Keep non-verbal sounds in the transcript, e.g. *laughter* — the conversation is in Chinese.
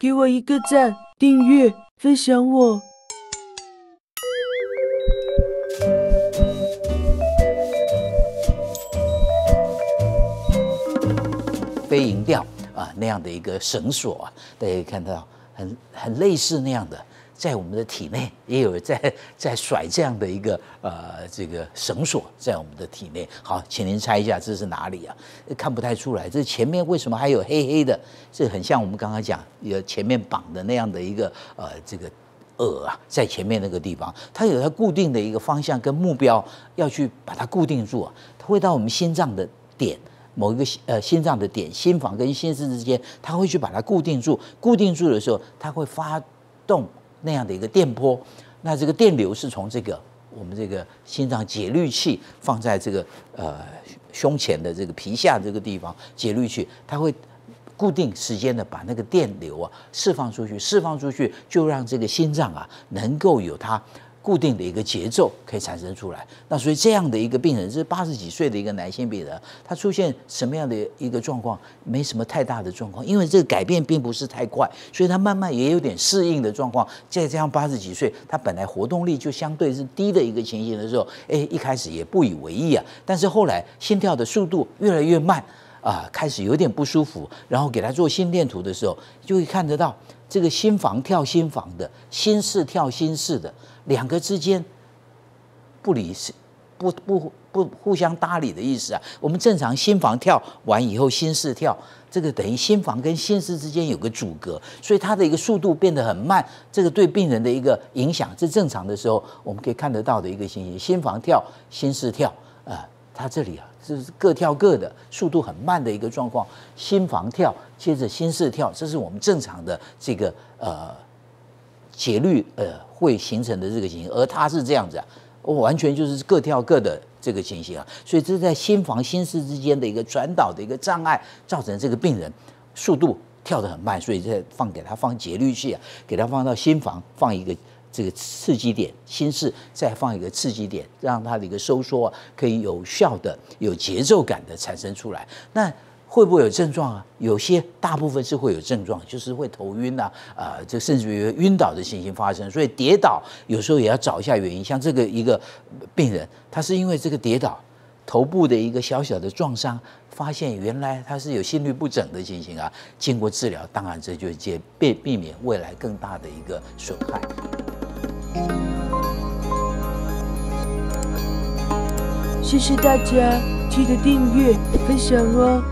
给我一个赞，订阅，分享我。飞蝇钓啊那样的一个绳索啊，大家可以看到很很类似那样的，在我们的体内也有在 *laughs* 在甩这样的一个呃这个绳索在我们的体内。好，请您猜一下这是哪里啊？看不太出来，这前面为什么还有黑黑的？这很像我们刚刚讲有前面绑的那样的一个呃这个饵啊，在前面那个地方，它有它固定的一个方向跟目标，要去把它固定住啊，它会到我们心脏的点。某一个呃心脏的点，心房跟心室之间，它会去把它固定住。固定住的时候，它会发动那样的一个电波。那这个电流是从这个我们这个心脏节律器放在这个呃胸前的这个皮下这个地方，节律器它会固定时间的把那个电流啊释放出去，释放出去就让这个心脏啊能够有它。固定的一个节奏可以产生出来，那所以这样的一个病人是八十几岁的一个男性病人，他出现什么样的一个状况？没什么太大的状况，因为这个改变并不是太快，所以他慢慢也有点适应的状况。再这样八十几岁，他本来活动力就相对是低的一个情形的时候，哎，一开始也不以为意啊，但是后来心跳的速度越来越慢啊，开始有点不舒服，然后给他做心电图的时候，就会看得到这个心房跳心房的，心室跳心室的。两个之间不理是不不不互相搭理的意思啊。我们正常心房跳完以后，心室跳，这个等于心房跟心室之间有个阻隔，所以它的一个速度变得很慢。这个对病人的一个影响，是正常的时候我们可以看得到的一个情形：心房跳，心室跳，啊，他这里啊这是各跳各的，速度很慢的一个状况。心房跳，接着心室跳，这是我们正常的这个呃。节律呃会形成的这个情形，而他是这样子啊，完全就是各跳各的这个情形啊，所以这是在心房心室之间的一个传导的一个障碍，造成这个病人速度跳得很慢，所以再放给他放节律器啊，给他放到心房放一个这个刺激点，心室再放一个刺激点，让它的一个收缩可以有效的、有节奏感的产生出来。那会不会有症状啊？有些大部分是会有症状，就是会头晕呐，啊，这甚至于晕倒的情形发生。所以跌倒有时候也要找一下原因。像这个一个病人，他是因为这个跌倒，头部的一个小小的撞伤，发现原来他是有心律不整的情形啊。经过治疗，当然这就解避避免未来更大的一个损害。谢谢大家，记得订阅分享哦。